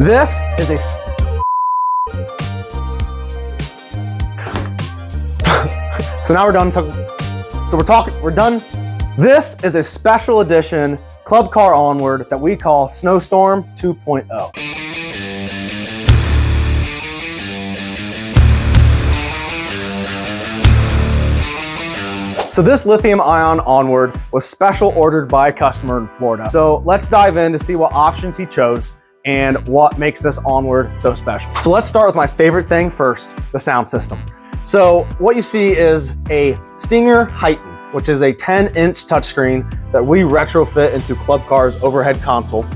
This is a. so now we're done. So we're talking. We're done. This is a special edition Club Car Onward that we call Snowstorm oh. 2.0. So this lithium ion onward was special ordered by a customer in Florida. So let's dive in to see what options he chose and what makes this onward so special. So let's start with my favorite thing first, the sound system. So what you see is a Stinger Heigh10, which is a 10 inch touchscreen that we retrofit into Club Car's overhead console.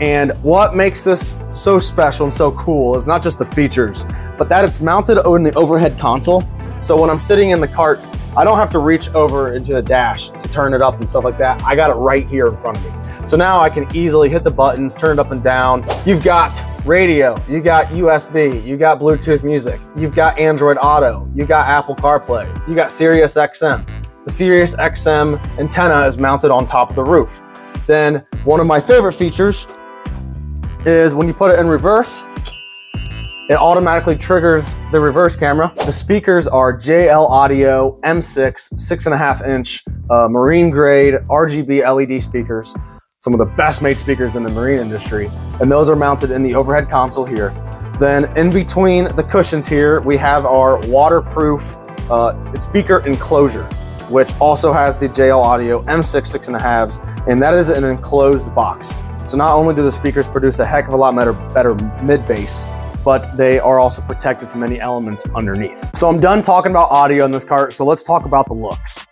And what makes this so special and so cool is not just the features, but that it's mounted in the overhead console. So when I'm sitting in the cart, I don't have to reach over into the dash to turn it up and stuff like that. I got it right here in front of me. So now I can easily hit the buttons, turn it up and down. You've got radio, you got USB, you got Bluetooth music, you've got Android Auto, you got Apple CarPlay, you got Sirius XM. The Sirius XM antenna is mounted on top of the roof. Then one of my favorite features is when you put it in reverse, it automatically triggers the reverse camera. The speakers are JL Audio M6, six and a half inch uh, marine grade RGB LED speakers, some of the best made speakers in the marine industry. And those are mounted in the overhead console here. Then in between the cushions here, we have our waterproof uh, speaker enclosure, which also has the JL Audio M6 six and a halves, and that is an enclosed box. So not only do the speakers produce a heck of a lot better, better mid bass, but they are also protected from any elements underneath. So I'm done talking about audio in this cart, so let's talk about the looks.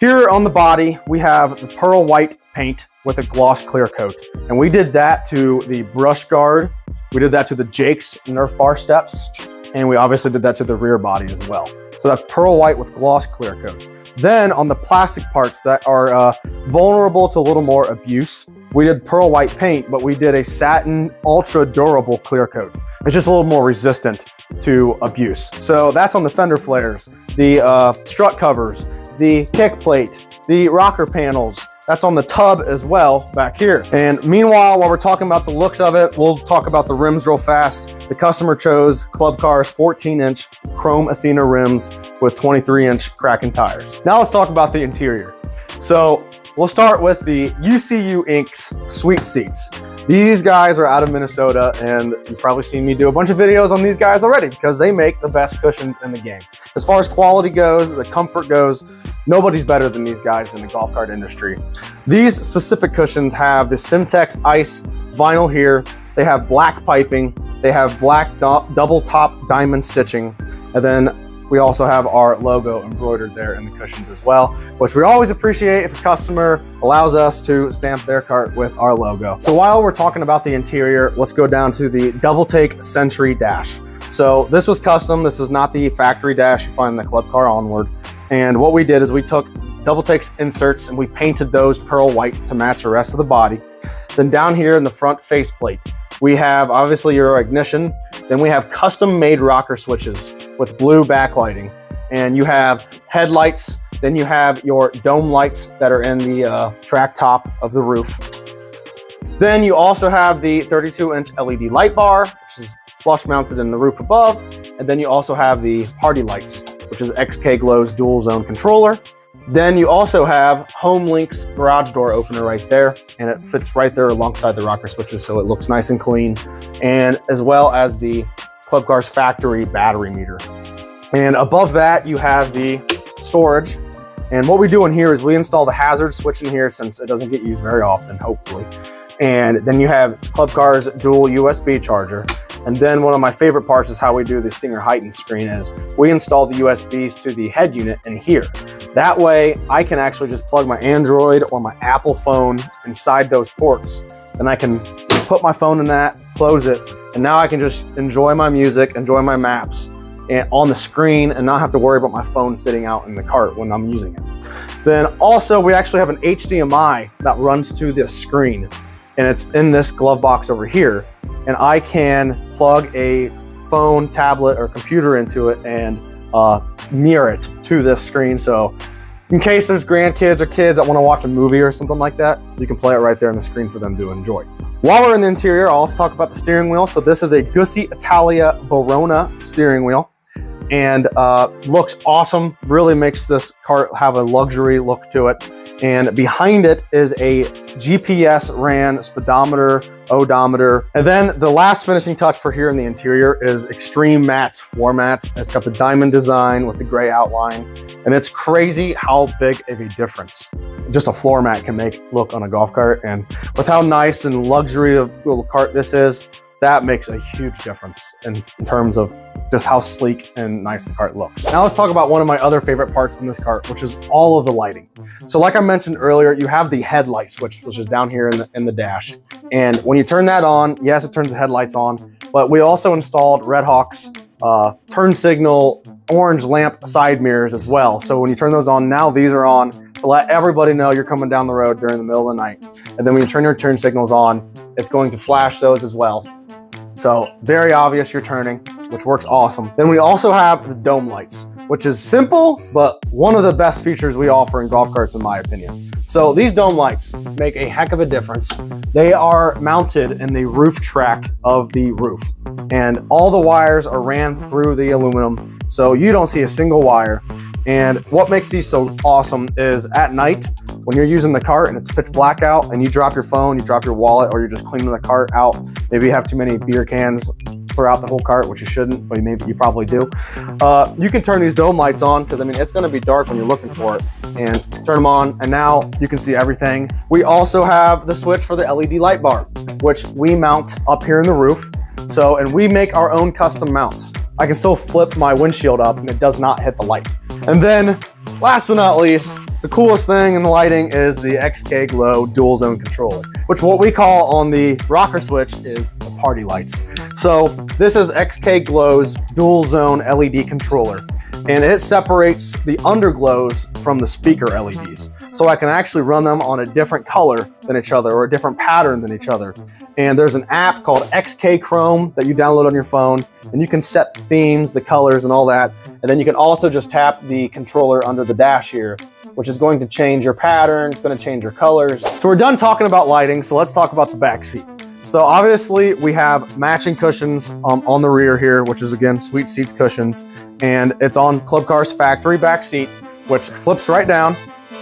Here on the body, we have the pearl white paint with a gloss clear coat. And we did that to the brush guard. We did that to the Jake's Nerf bar steps. And we obviously did that to the rear body as well. So that's pearl white with gloss clear coat. Then on the plastic parts that are uh, vulnerable to a little more abuse, we did pearl white paint, but we did a satin ultra durable clear coat. It's just a little more resistant to abuse. So that's on the fender flares, the uh, strut covers, the kick plate, the rocker panels. That's on the tub as well back here. And meanwhile, while we're talking about the looks of it, we'll talk about the rims real fast. The customer chose Club Car's 14 inch chrome Athena rims with 23 inch Kraken tires. Now let's talk about the interior. So we'll start with the UCU Inks Suite Seats. These guys are out of Minnesota and you've probably seen me do a bunch of videos on these guys already because they make the best cushions in the game. As far as quality goes, the comfort goes, nobody's better than these guys in the golf cart industry. These specific cushions have the Simtex Ice vinyl here. They have black piping. They have black do- double top diamond stitching. And then we also have our logo embroidered there in the cushions as well, which we always appreciate if a customer allows us to stamp their cart with our logo. So while we're talking about the interior, let's go down to the DoubleTake Sentry Dash. So this was custom. This is not the factory dash you find in the Club Car Onward. And what we did is we took DoubleTake's inserts and we painted those pearl white to match the rest of the body. Then down here in the front faceplate, we have obviously your ignition. Then we have custom made rocker switches with blue backlighting. And you have headlights. Then you have your dome lights that are in the uh, track top of the roof. Then you also have the 32 inch LED light bar, which is flush mounted in the roof above. And then you also have the party lights, which is XK Glow's dual zone controller. Then you also have HomeLink's garage door opener right there, and it fits right there alongside the rocker switches, so it looks nice and clean, and as well as the Club Cars factory battery meter. And above that, you have the storage. And what we do in here is we install the hazard switch in here since it doesn't get used very often, hopefully. And then you have Club Car's dual USB charger. And then one of my favorite parts is how we do the Stinger Heigh10 screen is we install the USBs to the head unit in here. That way I can actually just plug my Android or my Apple phone inside those ports. Then I can put my phone in that, close it, and now I can just enjoy my music, enjoy my maps and on the screen and not have to worry about my phone sitting out in the cart when I'm using it. Then also we actually have an HDMI that runs to this screen and it's in this glove box over here. And I can plug a phone, tablet, or computer into it and uh, mirror it to this screen. So in case there's grandkids or kids that want to watch a movie or something like that, you can play it right there on the screen for them to enjoy. While we're in the interior, I'll also talk about the steering wheel. So this is a Gussi Italia Verona steering wheel and uh, looks awesome. Really makes this cart have a luxury look to it. And behind it is a GPS ran speedometer, odometer. And then the last finishing touch for here in the interior is Xtreme Mats floor mats. It's got the diamond design with the gray outline. And it's crazy how big of a difference just a floor mat can make look on a golf cart. And with how nice and luxury of little cart this is, that makes a huge difference in, in, terms of just how sleek and nice the cart looks. Now let's talk about one of my other favorite parts on this cart, which is all of the lighting. So like I mentioned earlier, you have the headlight switch, which is down here in the, in the dash. And when you turn that on, yes, it turns the headlights on, but we also installed Red Hawk's uh, turn signal orange lamp side mirrors as well. So when you turn those on, now these are on to let everybody know you're coming down the road during the middle of the night. And then when you turn your turn signals on, it's going to flash those as well. So very obvious you're turning, which works awesome. Then we also have the dome lights, which is simple, but one of the best features we offer in golf carts in my opinion. So these dome lights make a heck of a difference. They are mounted in the roof track of the roof and all the wires are ran through the aluminum so you don't see a single wire. And what makes these so awesome is at night, when you're using the cart and it's pitch black out and you drop your phone, you drop your wallet, or you're just cleaning the cart out, maybe you have too many beer cans throughout the whole cart, which you shouldn't, but you, maybe you probably do. Uh, you can turn these dome lights on because I mean, it's gonna be dark when you're looking for it and turn them on and now you can see everything. We also have the switch for the LED light bar, which we mount up here in the roof. So, and we make our own custom mounts. I can still flip my windshield up and it does not hit the light. And then last but not least, the coolest thing in the lighting is the XK Glow dual zone controller, which what we call on the rocker switch is the party lights. So this is XK Glow's dual zone LED controller and it separates the underglows from the speaker LEDs. So I can actually run them on a different color than each other or a different pattern than each other. And there's an app called XK Chrome that you download on your phone and you can set the themes, the colors and all that. And then you can also just tap the controller under the dash here which is going to change your pattern, it's gonna change your colors. So we're done talking about lighting, so let's talk about the back seat. So obviously we have matching cushions um, on the rear here, which is again, Suite Seats cushions. And it's on Club Car's factory back seat, which flips right down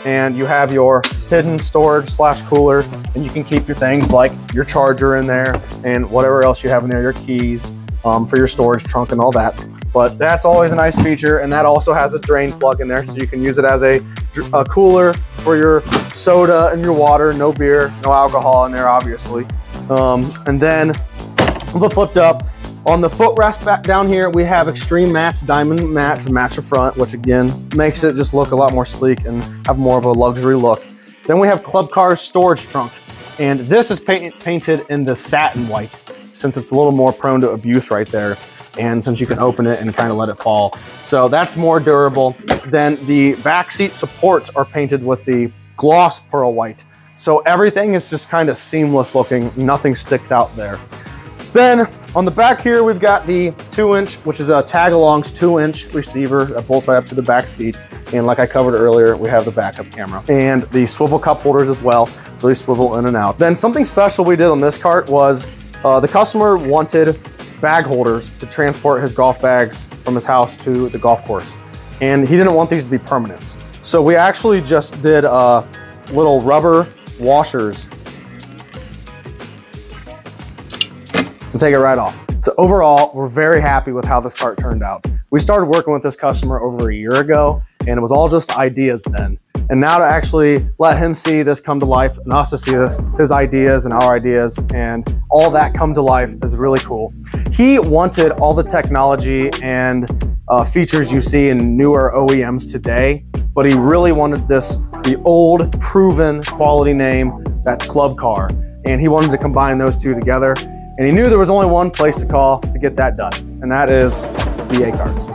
and you have your hidden storage slash cooler and you can keep your things like your charger in there and whatever else you have in there, your keys um, for your storage trunk and all that. But that's always a nice feature. And that also has a drain plug in there. So you can use it as a, a cooler for your soda and your water, no beer, no alcohol in there, obviously. Um, and then the flipped up, on the footrest back down here, we have Xtreme Mats Diamond Mat to match the front, which again, makes it just look a lot more sleek and have more of a luxury look. Then we have Club Car's storage trunk. And this is paint painted in the satin white since it's a little more prone to abuse right there and since you can open it and kind of let it fall. So that's more durable. Then the back seat supports are painted with the gloss pearl white. So everything is just kind of seamless looking. Nothing sticks out there. Then on the back here, we've got the two inch, which is a tag-along's two inch receiver that bolts right up to the back seat. And like I covered earlier, we have the backup camera and the swivel cup holders as well. So they swivel in and out. Then something special we did on this cart was uh, the customer wanted bag holders to transport his golf bags from his house to the golf course. And he didn't want these to be permanents. So we actually just did uh, little rubber washers and take it right off. So overall, we're very happy with how this cart turned out. We started working with this customer over a year ago and it was all just ideas then. And now to actually let him see this come to life and us to see this, his ideas and our ideas and all that come to life is really cool. He wanted all the technology and uh, features you see in newer OEMs today, but he really wanted this, the old proven quality name that's Club Car. And he wanted to combine those two together. And he knew there was only one place to call to get that done, and that is BA Carts.